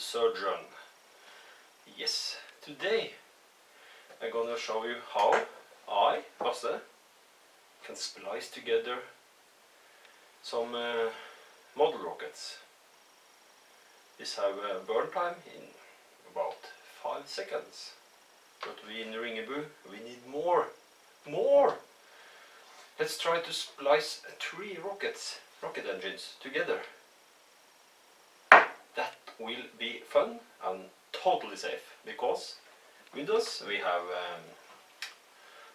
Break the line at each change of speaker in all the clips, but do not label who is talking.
Surgeon. Yes, today I'm gonna show you how I, Lasse, can splice together some uh, model rockets. This have a burn time in about 5 seconds. But we in Ringebu, we need more, more! Let's try to splice three rockets, rocket engines together. Will be fun and totally safe because with us we have um,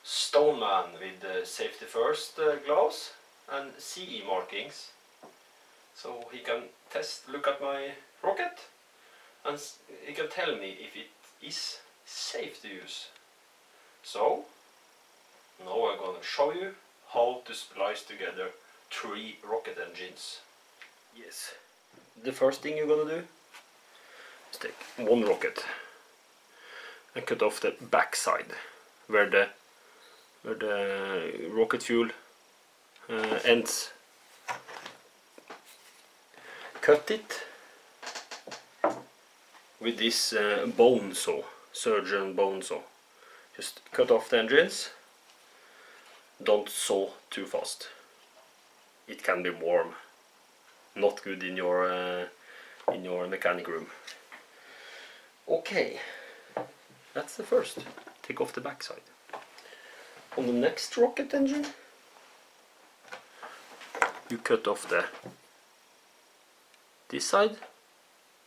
Stoneman with safety first uh, gloves and CE markings. So he can test, look at my rocket and he can tell me if it is safe to use. So now I'm gonna show you how to splice together three rocket engines. Yes. The first thing you're gonna do take one rocket and cut off the back side where the where the rocket fuel uh, ends. Cut it with this uh, bone saw, surgeon bone saw. Just cut off the engines don't saw too fast. It can be warm. Not good in your uh, in your mechanic room. Okay, that's the first. Take off the backside. On the next rocket engine, you cut off the this side,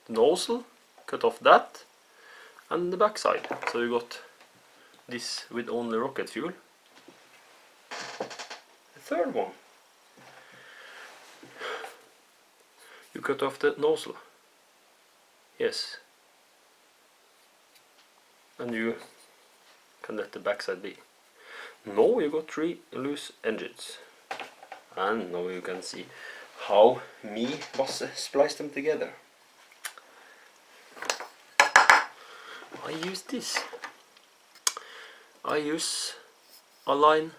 the nozzle, cut off that, and the backside. So you got this with only rocket fuel the third one. You cut off the nozzle. Yes. And you can let the backside be. Now you got three loose engines. And now you can see how me, was spliced them together. I use this. I use Align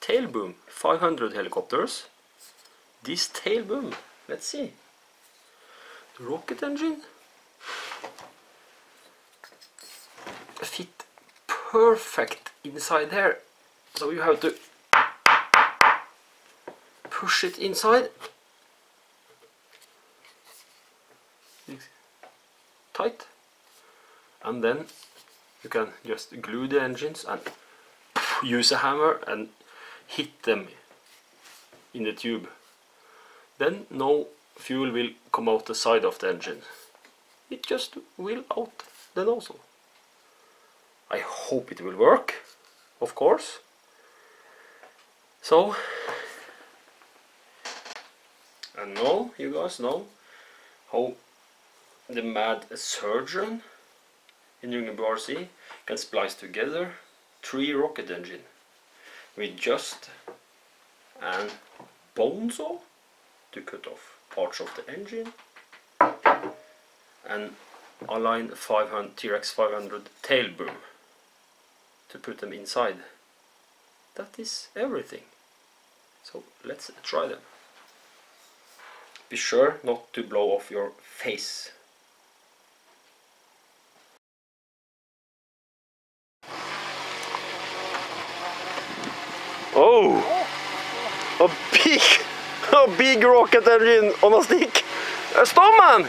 tail boom 500 helicopters this tail boom let's see the rocket engine perfect inside there so you have to push it inside tight and then you can just glue the engines and use a hammer and hit them in the tube. Then no fuel will come out the side of the engine. It just will out the nozzle. I hope it will work, of course. So, and now you guys know how the mad surgeon in Ljungby RC can splice together three rocket engine with just an bone saw to cut off parts of the engine and Align 500 T-Rex 500 tail boom to put them inside. That is everything. So let's try them. Be sure not to blow off your face. Oh! A big, a big rocket engine on a stick. A Stoneman!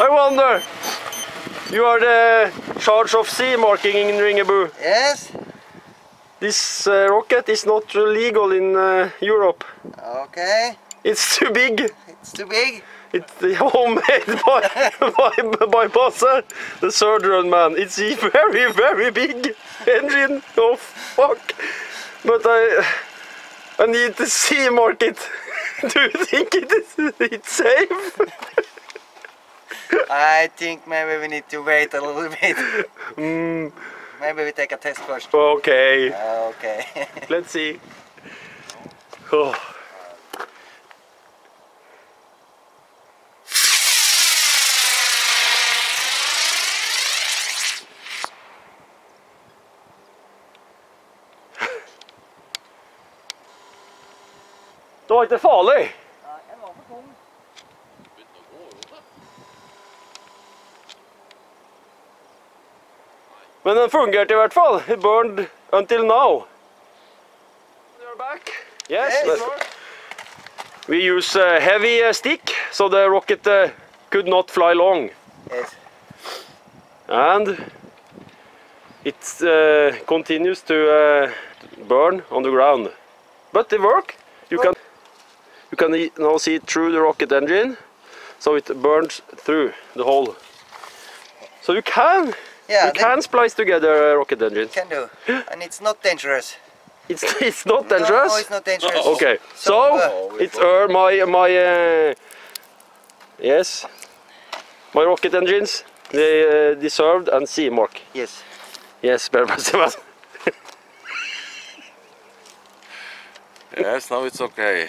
I wonder. You are the charge of sea marking in Ringebu.
Yes.
This uh, rocket is not legal in uh, Europe.
Okay.
It's too big.
It's too big.
It's homemade by, by, by Bosse, the surgeon man. It's a very, very big engine. Oh, fuck. But I, I need to see mark it. Do you think it is it's safe?
I think maybe we need to wait a little bit.
Mm,
Maybe we take a test first.
okay,
Okay.
let's see. Oh. Det var ikke farlig. Men den fungerte i hvert fall. It burned until now. You're back. Yes.
Yes.
We use a heavy uh, stick so the rocket uh, could not fly long.
Yes.
And it uh, continues to uh, burn on the ground. But it work. You can you can now see it through the rocket engine, so it burns through the hole. So you can
Yeah,
you
they
can splice together rocket engines.
can do. And it's not dangerous.
It's it's not dangerous.
No, it's not dangerous.
Okay,
So,
so
uh,
it's uh, my my uh, yes, my rocket engines. They uh, deserved and C mark.
Yes.
Yes, Berbaseman.
Yes, now it's okay.